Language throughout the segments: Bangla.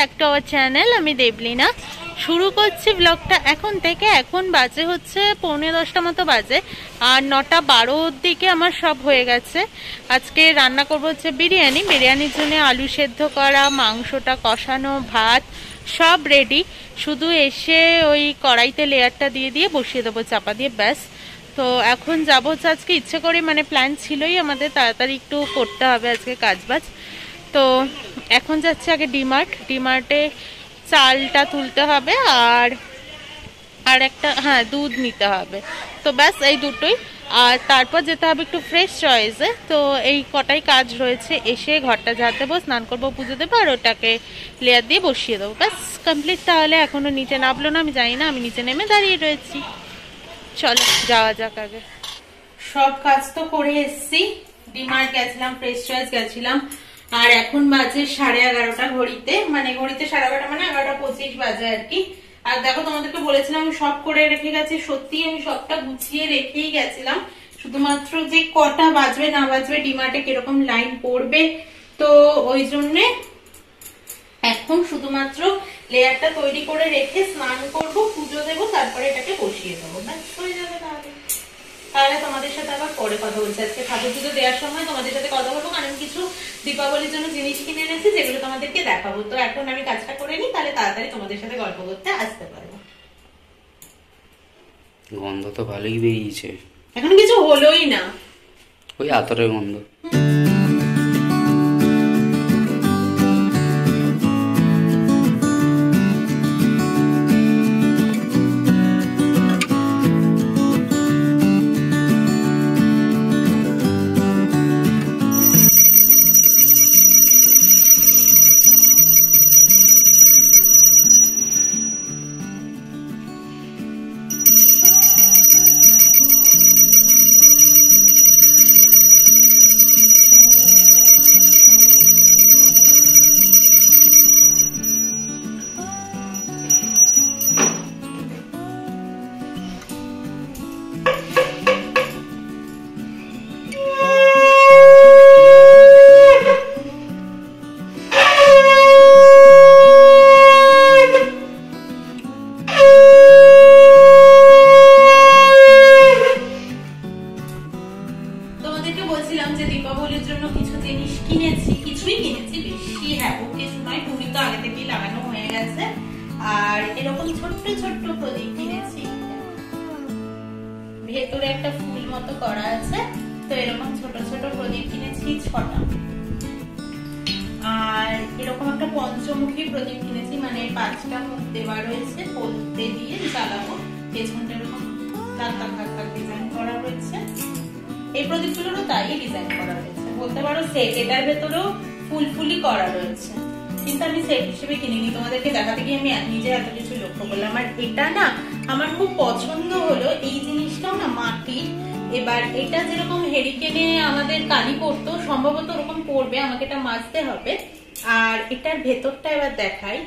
ব্যাক টু আওয়ার চ্যানেল আমি দেবলিনা। শুরু করছি ব্লগটা এখন থেকে। এখন বাজে হচ্ছে পৌনে দশটা মতো বাজে। আর নটা বারোর দিকে আমার সব হয়ে গেছে। আজকে রান্না করব হচ্ছে বিরিয়ানি। বিরিয়ানির জন্য আলু সেদ্ধ করা, মাংসটা কষানো, ভাত, সব রেডি শুধু এসে ওই কড়াইতে লেয়ারটা দিয়ে দিয়ে বসিয়ে দেবো, চাপা দিয়ে, ব্যাস। তো এখন যাব হচ্ছে, আজকে ইচ্ছে করে মানে প্ল্যান ছিলই আমাদের, তাড়াতাড়ি একটু করতে হবে আজকে কাজবাজ। তো এখন যাচ্ছে আগে ডিমার্ট ডিমার্টে চালটা তুলতে হবে আর আর একটা হ্যাঁ দুধ নিতে হবে। তো ব্যাস, এই দুটোই। আর তারপর যেতে হবে একটু ফ্রেশ চয়েসে তো এই কটাই কাজ রয়েছে। এসে ঘরটা ঝাড় দেবো, স্নান করব, পুজো দেবো, আর ওটাকে লেয়ার দিয়ে বসিয়ে দেবো। ব্যাস কমপ্লিট তাহলে। এখনও নিচে নামলো না, আমি জানি না, আমি নিচে নেমে দাঁড়িয়ে রয়েছি। চলো, যাওয়া যাক আগে। সব কাজ তো করে এসছি। ডিমার্ট গেছিলাম ফ্রেশ চয়েস গেছিলাম। আর এখন বাজে সাড়ে এগারোটা ঘড়িতে মানে ঘড়িতে সাড়ে এগারোটা মানে এগারোটা পঁচিশ বাজে আর কি। আর দেখো তোমাদেরকে বলেছিলাম, আমি সব করে রেখে গেছি সত্যি আমি সবটা গুছিয়ে রেখেই গেছিলাম। শুধুমাত্র যে কটা বাজবে না বাজবে, ডিমার্টে কীরকম লাইন পড়বে, তো ওই জন্যে এখন শুধুমাত্র লেয়ারটা তৈরি করে রেখে স্নান করব, পুজো দেবো, তারপরে এটাকে বসিয়ে দেবো। হয়ে যাবে তাহলে। তাহলে তোমাদের সাথে আবার পরে কথা বলছি। আজকে ঠাকুর পুজো দেওয়ার সময় তোমাদের সাথে কথা বলব কারণ কিছু দীপাবলির জন্য জিনিস কিনে এনেছি যেগুলো তোমাদেরকে দেখাবো। তো এখন আমি কাজটা করে নিই তাহলে তাড়াতাড়ি তোমাদের সাথে গল্প করতে আসতে পারব। গন্ধ তো ভালোই বেরিয়েছে। এখন কিছু হলোই না। ওই আতরের গন্ধ। তোমাদেরকে বলছিলাম যে দীপাবলির জন্য কিছু জিনিস কিনেছি, কিছুই কিনেছি, বেশি হ্যাঁ কিছু নয় টুনি তো আগে থেকেই লাগানো হয়ে গেছে। আর এরকম ছোট্ট ছোট্ট প্রদীপ কিনেছি। ভেতরে একটা ফুল মতো করা আছে, তো এরকম ছোট ছোট প্রদীপ কিনেছি ছটা। আর এরকম একটা পঞ্চমুখী প্রদীপ কিনেছি মানে পাঁচটা মুখ দেওয়া রয়েছে, পলতে দিয়ে জ্বালাবো। পেছনটা এরকম দাগ দাগ ডিজাইন করা রয়েছে এই প্রদীপগুলোরও তাই ডিজাইন করা রয়েছে বলতে পারো সেট এটার ভেতরেও ফুল ফুলি করা রয়েছে। কিন্তু আমি সেট হিসেবে কিনিনি, তোমাদেরকে দেখাতে গিয়ে আমি নিজে এত কিছু লক্ষ্য করলাম। আর এটা না, আমার খুব পছন্দ হলো এই জিনিসটাও না মাটির। এবার এটা যেরকম হেরিকেনে আমাদের কালি পড়তো সম্ভবত ওরকম পড়বে আমাকে এটা মাজতে হবে। আর এটার ভেতরটা এবার দেখাই।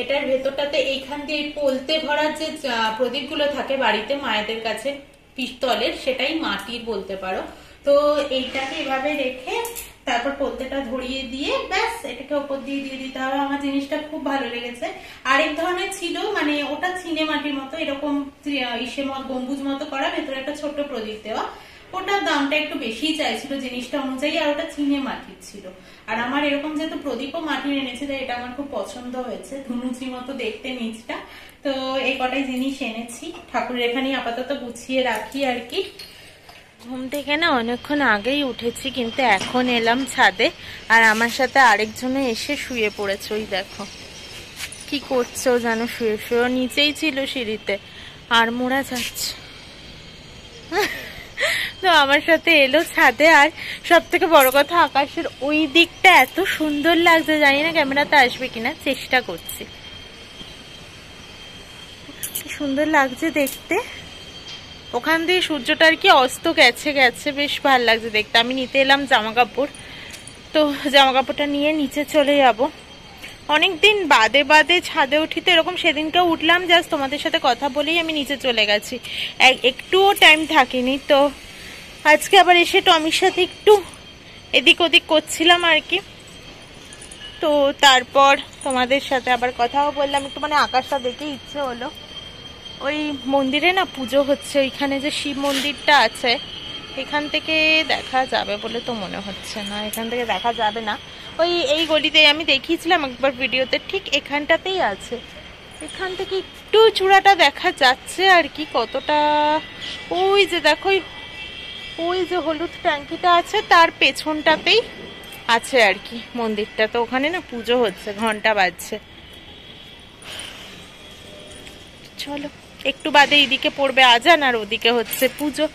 এটার ভেতরটাতে এইখান দিয়ে পোলতে ভরা যে প্রদীপগুলো থাকে বাড়িতে মায়েদের কাছে পিস্তলের, সেটাই মাটির বলতে পারো। তো এইটাকে এভাবে রেখে তারপর পোলতেটা ধরিয়ে দিয়ে ব্যাস, এটাকে ওপর দিয়ে দিয়ে দিতে হবে। আমার জিনিসটা খুব ভালো লেগেছে। আরেক ধরনের ছিল মানে ওটা চিনে মাটির মতো, এরকম ইসে মত গম্বুজ মতো করা, ভেতরে একটা ছোট্ট প্রদীপ দেওয়া। ওটার দামটা একটু বেশি চাইছিল জিনিসটা অনুযায়ী, আর ওটা চিনে মাটির ছিল। আর আমার এরকম যেহেতু প্রদীপও মাটির এনেছে, তাই এটা আমার খুব পছন্দ হয়েছে। ধুনুচি মতো দেখতে নিচটা। তো এই কটাই জিনিস এনেছি। ঠাকুরের এখানে আপাতত গুছিয়ে রাখি আর কি। ঘুম থেকে না অনেকক্ষণ আগেই উঠেছি, কিন্তু এখন এলাম ছাদে। আর আমার সাথে আরেকজনে এসে শুয়ে পড়েছে, ওই দেখো। কি করছ জানো? শুয়ে শুয়ে নিচেই ছিল সিঁড়িতে। আর মোড়া যাচ্ছে। তো আমার সাথে এলো ছাদে আর সব থেকে বড় কথা আকাশের ওই দিকটা এত সুন্দর লাগছে, জানি না ক্যামেরাতে আসবে কিনা, চেষ্টা করছি। সুন্দর লাগছে দেখতে। ওখান দিয়ে সূর্যটা আর কি অস্ত গেছে গেছে, বেশ ভালো লাগছে দেখতে। আমি নিতে এলাম জামা কাপড় তো জামা কাপড়টা নিয়ে নিচে চলে যাব। অনেকদিন বাদে বাদে ছাদে উঠি তো এরকম সেদিনকে উঠলাম, জাস্ট তোমাদের সাথে কথা বলেই আমি নিচে চলে গেছি। একটুও টাইম থাকিনি, তো আজকে আবার এসে টমির সাথে একটু এদিক ওদিক করছিলাম আর কি। তো তারপর তোমাদের সাথে আবার কথাও বললাম। একটু মানে আকাশটা দেখে ইচ্ছে হলো। ওই মন্দিরে না পুজো হচ্ছে। ওইখানে যে শিব মন্দিরটা আছে, এখান থেকে দেখা যাবে বলে তো মনে হচ্ছে না। এখান থেকে দেখা যাবে না। ওই এই গলিতে আমি দেখিয়েছিলাম একবার ভিডিওতে, ঠিক এখানটাতেই আছে। এখান থেকে একটু চূড়াটা দেখা যাচ্ছে আর কি কতটা। ওই যে দেখো ওই- যে হলুদ ট্যাঙ্কিটা আছে, তার পেছনটাতেই আছে আর কি। মন্দিরটা তো ওখানে না পুজো হচ্ছে, ঘণ্টা বাজছে। চলো, একটু বাদে এইদিকে পড়বে আজান আর ওদিকে হচ্ছে পুজো।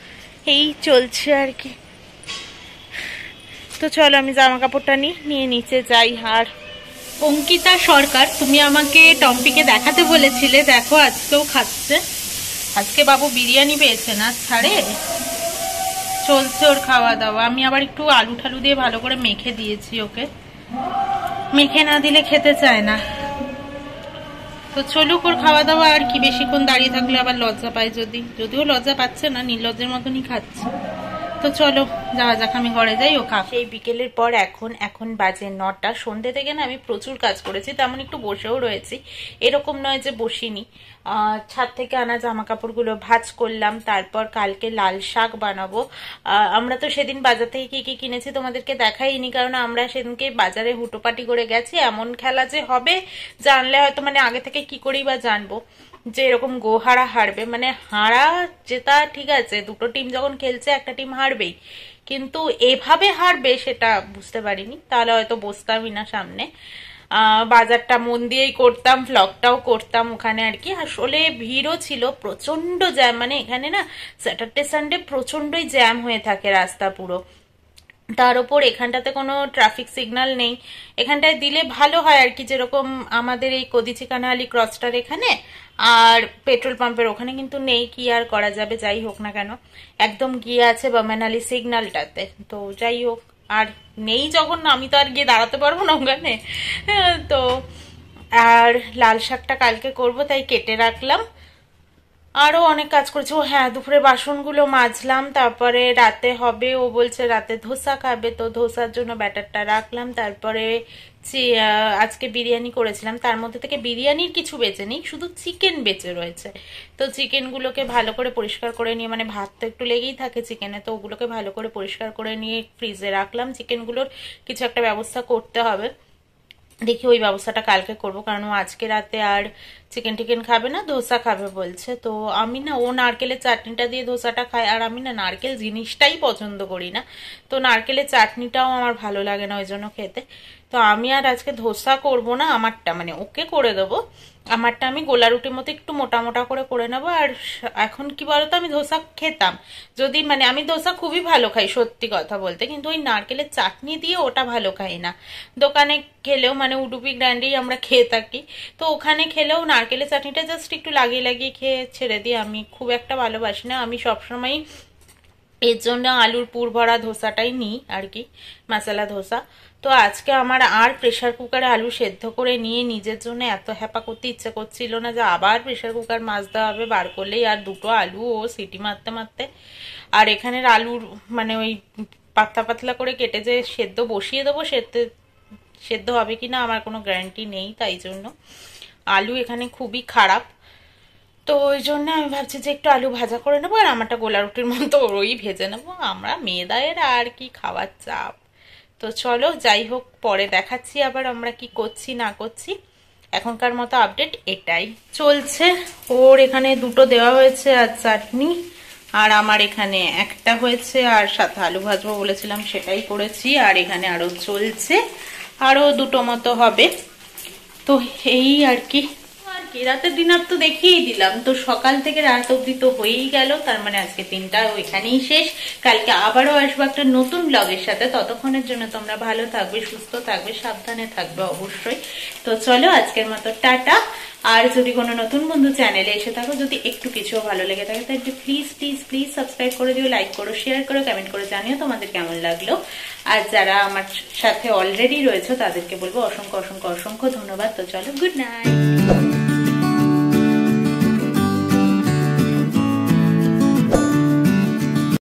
এই চলছে আর কি। তো চলো, আমি জামা কাপড়টা নিই, নিয়ে নিচে যাই আর অঙ্কিতা সরকার, তুমি আমাকে টম্পিকে দেখাতে বলেছিলে, দেখো আজকেও খাচ্ছে। আজকে বাবু বিরিয়ানি পেয়েছে না, ছাড়ে? চলছে ওর খাওয়া দাওয়া আমি আবার একটু আলু ঠালু দিয়ে ভালো করে মেখে দিয়েছি ওকে। মেখে না দিলে খেতে চায় না। তো চলুক, ওর খাওয়া দাওয়া আর কি, বেশিক্ষণ দাঁড়িয়ে থাকলে আবার লজ্জা পায় যদি। যদিও লজ্জা পাচ্ছে না, নির্লজ্জের মতনই খাচ্ছে। তো চলো, যাওয়া যাক, আমি ঘরে যাই, ও খা সেই বিকেলের পর এখন এখন বাজে নটা সন্ধ্যে থেকে না আমি প্রচুর কাজ করেছি, তেমন একটু বসেও রয়েছি। এরকম নয় যে বসিনি। ছাদ থেকে আনা জামা কাপড়গুলো ভাজ করলাম, তারপর কালকে লাল শাক বানাবো। আমরা তো সেদিন বাজার থেকে কি কি কিনেছি তোমাদেরকে দেখাইনি, কারণ আমরা সেদিনকে বাজারে হুটোপাটি করে গেছি, এমন খেলা যে হবে, জানলে হয়তো মানে আগে থেকে কি করেই বা জানব। যে এরকম গোহারা হারবে মানে হারা জেতা ঠিক আছে, দুটো টিম যখন খেলছে একটা টিম হারবেই। কিন্তু এভাবে হারবে সেটা বুঝতে পারিনি, তাহলে হয়তো বসতামই না সামনে। বাজারটা মন দিয়েই করতাম ভ্লগটাও করতাম ওখানে আর কি। আসলে ভিড়ও ছিল প্রচণ্ড জ্যাম মানে এখানে না স্যাটারডে সানডে প্রচন্ডই জ্যাম হয়ে থাকে রাস্তা পুরো। তার ওপর এখানটাতে কোনো ট্রাফিক সিগন্যাল নেই। এখানটায় দিলে ভালো হয় আর কি যেরকম আমাদের এই কদিচি কানাহালি ক্রসটার এখানে আর পেট্রোল পাম্পের ওখানে কিন্তু নেই কি আর করা যাবে যাই হোক না কেন। একদম গিয়ে আছে বামেনালি সিগন্যালটাতে তো যাই হোক আর নেই যখন আমি তো আর গিয়ে দাঁড়াতে পারব না ওখানে। হ্যাঁ, তো আর লাল শাকটা কালকে করব তাই কেটে রাখলাম। আরও অনেক কাজ করেছি। ও হ্যাঁ দুপুরে বাসনগুলো মাজলাম, তারপরে রাতে হবে, ও বলছে রাতে ধোসা খাবে, তো ধোসার জন্য ব্যাটারটা রাখলাম, তারপরে আজকে বিরিয়ানি করেছিলাম। তার মধ্যে থেকে বিরিয়ানির কিছু বেঁচে নেই, শুধু চিকেন বেঁচে রয়েছে। তো চিকেনগুলোকে ভালো করে পরিষ্কার করে নিয়ে মানে ভাত তো একটু লেগেই থাকে চিকেনে, তো ওগুলোকে ভালো করে পরিষ্কার করে নিয়ে ফ্রিজে রাখলাম। চিকেনগুলোর কিছু একটা ব্যবস্থা করতে হবে। দেখি ওই ব্যবস্থাটা কালকে করব, কারণ ও আজকে রাতে আর চিকেন টিকেন খাবে না ধোসা খাবে বলছে। তো আমি না, ও নারকেলের চাটনিটা দিয়ে ধোসাটা খাই আর আমি না নারকেল জিনিসটাই পছন্দ করি না। তো নারকেলের চাটনিটাও আমার ভালো লাগে না ওই জন্য খেতে। তো আমি আর আজকে ধোসা করব না, আমারটা মানে ওকে করে দেবো। আমারটা আমি গোলা রুটির মতো একটু মোটা মোটা করে করে নেব, আর এখন কি বলতো, আমি ধোসা খেতাম। যদি মানে আমি ধোসা খুবই ভালো খাই, সত্যি কথা বলতে, কিন্তু ওই নারকেলের চাটনি দিয়ে ওটা ভালো খাই না। দোকানে খেলেও মানে উডুপি গ্র্যান্ডেই আমরা খেয়ে থাকি, তো ওখানে খেলেও নারকেলের চাটনিটা জাস্ট একটু লাগিয়ে লাগিয়ে খেয়ে ছেড়ে দিই, আমি খুব একটা ভালোবাসি না। আমি সবসময় এর জন্য আলুর পুর ভরা ধোসাটাই নিই আর কি, মশলা ধোসা। তো আজকে আমার আর প্রেশার কুকারে আলু সেদ্ধ করে নিয়ে নিজের জন্য এত হ্যাপা করতে ইচ্ছে করছিল না যে আবার প্রেশার কুকার মাজতে হবে। বার করলেই আর দুটো আলু ও সিটি মারতে মারতে। আর এখানের আলুর মানে ওই পাতলা পাতলা করে কেটে যে সেদ্ধ বসিয়ে দেবো সেদ্ধ সেদ্ধ হবে কি না আমার কোনো গ্যারান্টি নেই তাই জন্য। আলু এখানে খুবই খারাপ। তো ওই জন্য আমি ভাবছি যে একটু আলু ভাজা করে নেব আর আমারটা গোলা রুটির মতো ওই ভেজে নেব। আমরা মেয়েদায়ের আর কি খাওয়ার চাপ। তো চলো, যাই হোক, পরে দেখাচ্ছি আবার আমরা কি করছি, না করছি। এখনকার মতো আপডেট এটাই। চলছে। ওর এখানে দুটো দেওয়া হয়েছে আর চাটনি, আর আমার এখানে একটা হয়েছে, আর সাথে আলু ভাজবো বলেছিলাম, সেটাই করেছি, আর এখানে আরও চলছে। আরও দুটো মতো হবে। তো এই আর কি। কি? রাতের ডিনার তো দেখিয়েই দিলাম। তো সকাল থেকে রাত অবধি তো হয়েই গেল। তার মানে আজকে তিনটা ওইখানেই শেষ। কালকে আবারও আসব একটা নতুন ব্লগের সাথে। ততক্ষণের জন্য তোমরা ভালো থাকবে, সুস্থ থাকবে, সাবধানে থাকবে অবশ্যই। তো চলো, আজকের মতো টাটা। আর যদি কোনো নতুন বন্ধু চ্যানেলে এসে থাকো, যদি একটু কিছুও ভালো লেগে থাকে, তাহলে প্লিজ প্লিজ প্লিজ সাবস্ক্রাইব করে দিও লাইক করো শেয়ার করো কমেন্ট করে জানিও তোমাদের কেমন লাগল। আর যারা আমার সাথে অলরেডি রয়েছে, তাদেরকে বলব অসংখ্য অসংখ্য অসংখ্য ধন্যবাদ। তো চলো গুড নাইট